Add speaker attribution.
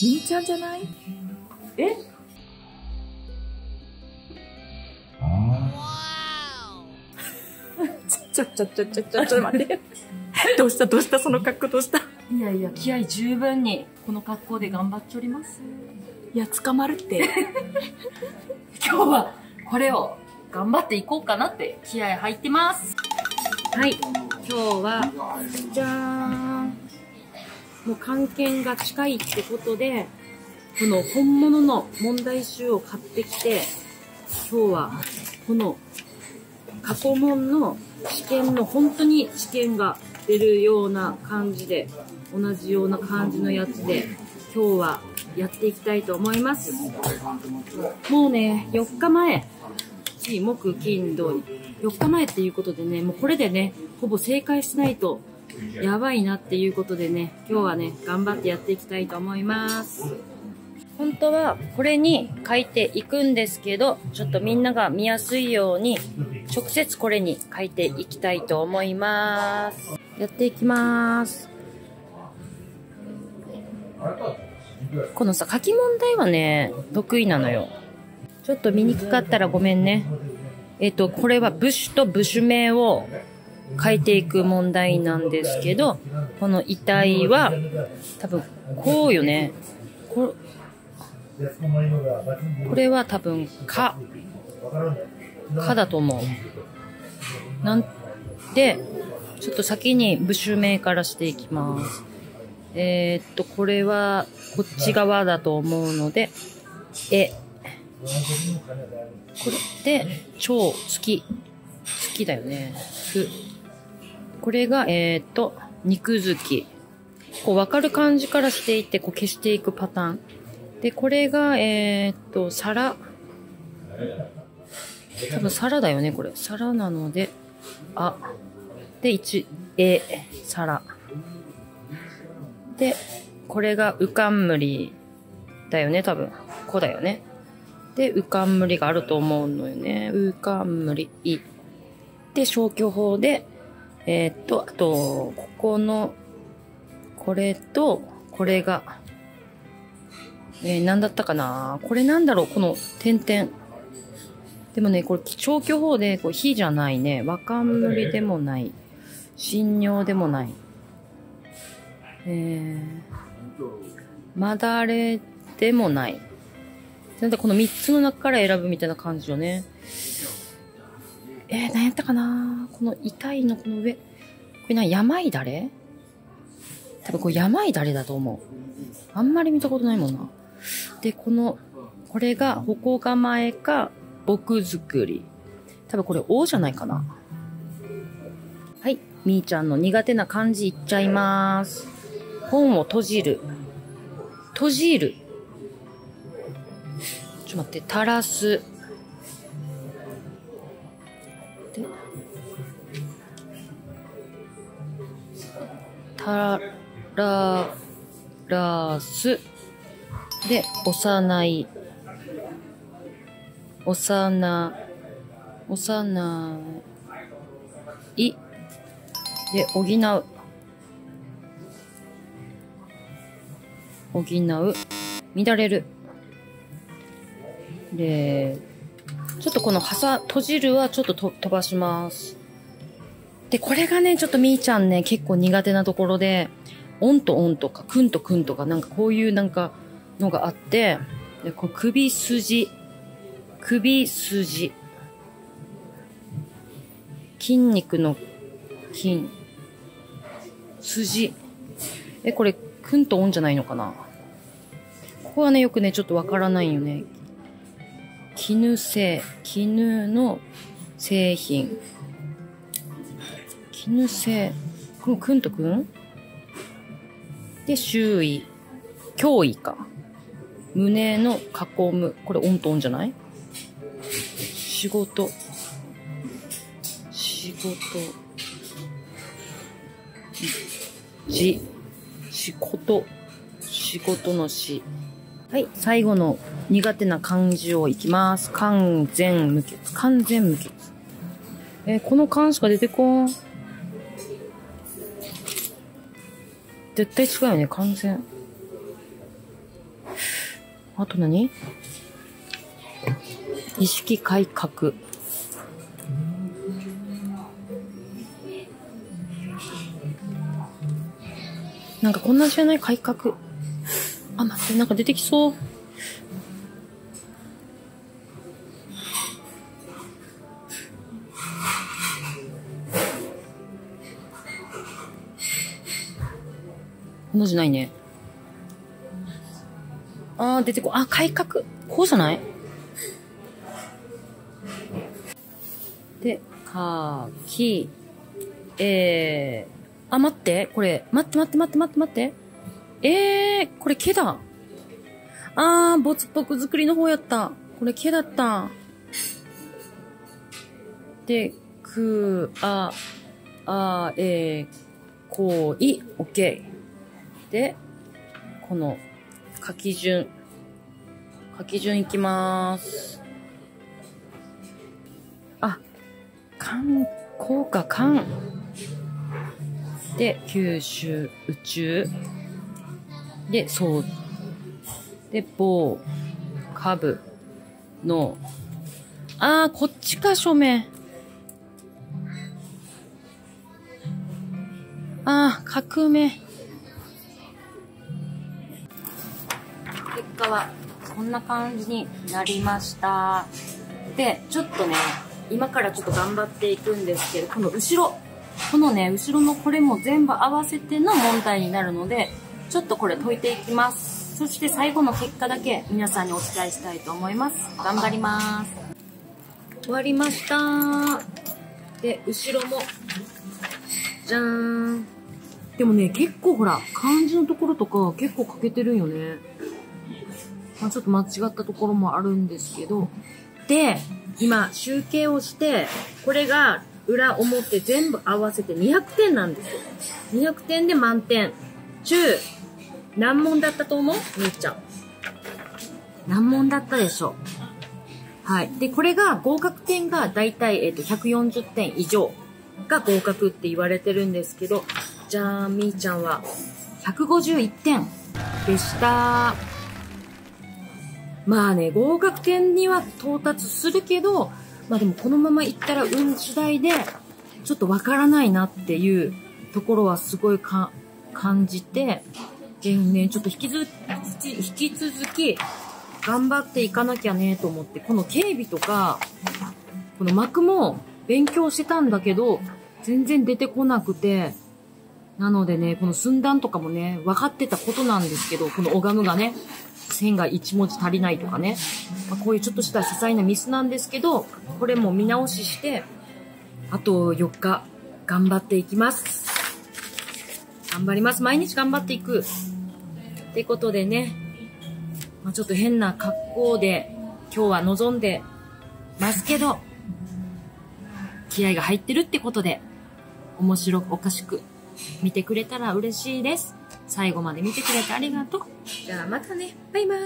Speaker 1: みーちゃんじゃない？
Speaker 2: え？
Speaker 1: ちょ、ちょ、ちょ、ちょ、ちょ、ちょ、待って。どうしたどうしたその格好どうした
Speaker 2: いやいや、気合十分に、この格好で頑張っております。
Speaker 1: いや、捕まるって。
Speaker 2: 今日は、これを頑張っていこうかなって気合入ってます。はい。今日は、じゃーん。もう関係が近いってことで、この本物の問題集を買ってきて、今日は、この過去問の試験の本当に試験が出るような感じで、同じような感じのやつで、今日はやっていきたいと思います。もうね、4日前、地木金土4日前っていうことでね、もうこれでね、ほぼ正解しないとやばいなっていうことでね、今日はね、頑張ってやっていきたいと思います。本当はこれに書いていくんですけど、ちょっとみんなが見やすいように、直接これに書いていきたいと思います。やっていきます。このさ、書き問題はね、得意なのよ。ちょっと見にくかったらごめんね。えっ、と、これは部首と部首名を書いていく問題なんですけど、この遺体は、多分、こうよね。ここれは多分、か。かだと思う。なんで、ちょっと先に部首名からしていきます。えーっと、これは、こっち側だと思うので、え。これで、超好き。好きだよね。これが、えーっと、肉付き。こう、わかる感じからしていって、こう、消していくパターン。で、これが、えーっと、皿。多分皿だよね、これ。皿なので、あ。で、1、え、皿。で、これがうかんむりだよね、多分。こうだよね。で、うかんむりがあると思うのよね。うかんむり、い。で、消去法で、えーっと、あと、ここの、これと、これが、えー、何だったかな？これなんだろう？この点々。でもね、これ、消去法で、こう、火じゃないね。わかんむりでもない。信尿でもない。えー、まだれでもない。なんだこの3つの中から選ぶみたいな感じよね。えー、何やったかな？この痛いのこの上。これな、病だれ多分これ病だれだと思う。あんまり見たことないもんな。で、この、これが、歩行構えか、僕作り。多分これ、O じゃないかな。はい。みーちゃんの苦手な漢字いっちゃいます。本を閉じる。閉じる。ちょっと待って、垂らす。たら、らす。で、幼い。幼、幼い。で、補う。補う。乱れる。で、ちょっとこのはさ、閉じるはちょっとと飛ばします。で、これがね、ちょっとみーちゃんね、結構苦手なところで、オンとオンとか、くんとくんとか、なんかこういうなんかのがあって、で、こう首筋、首筋、筋肉の筋、筋。え、これ、くんとオンじゃないのかな？ここはね、よくね、ちょっとわからないよね。絹製、絹の製品。絹製。このくんとくん？で、周囲。脅威か。胸の囲む。これオンとオンじゃない？仕事。仕事。じ。仕事。仕事のし。はい、最後の苦手な漢字をいきます。完全無欠。完全無欠。えーこの漢しか出てこん。絶対違うよね、完全。あと何？意識改革。なんかこんなん知らない改革。あ、待って、なんか出てきそう。こんなじないね。あー、出てこ、あ、改革？こうじゃない？で、か、き、えー、あ、待って、これ、待って待って待って待って待って。えー、これ毛だ。あー、ボツっぽく作りの方やった。これ毛だった。で、く、あ、あ、えー、こう、い、オッケー。で、この、書き順。書き順いきまーす。あ、観光か、観。で、九州、宇宙。で、そう。で、棒、株、の。あー、こっちか、署名。あー、革命。果はこんな感じになりました。でちょっとね今からちょっと頑張っていくんですけどこの後ろこのね後ろのこれも全部合わせての問題になるのでちょっとこれ解いていきます。そして最後の結果だけ皆さんにお伝えしたいと思います。頑張ります。終わりました。で後ろもじゃーん。でもね結構ほら漢字のところとか結構欠けてるんよねまあ、ちょっと間違ったところもあるんですけど。で、今、集計をして、これが裏表全部合わせて200点なんですよ。200点で満点。中、何問だったと思う？みっちゃん。何問だったでしょうはい。で、これが合格点がだいたい、えっと、140点以上が合格って言われてるんですけど、じゃあ、みーちゃんは？151点でした。まあね、合格点には到達するけど、まあでもこのまま行ったら運次第で、ちょっとわからないなっていうところはすごいか感じて、でね、ちょっと引きず、引き続き頑張っていかなきゃねと思って、この警備とか、この幕も勉強してたんだけど、全然出てこなくて、なのでね、この寸断とかもね、分かってたことなんですけど、このオガムがね、線が1文字足りないとかね、まあ、こういうちょっとした些細なミスなんですけど、これも見直しして、あと4日頑張っていきます。頑張ります。毎日頑張っていく。ってことでね、まあ、ちょっと変な格好で今日は望んでますけど、気合が入ってるってことで、面白おかしく見てくれたら嬉しいです。最後まで見てくれてありがとう。じゃあまたね。バイバイ。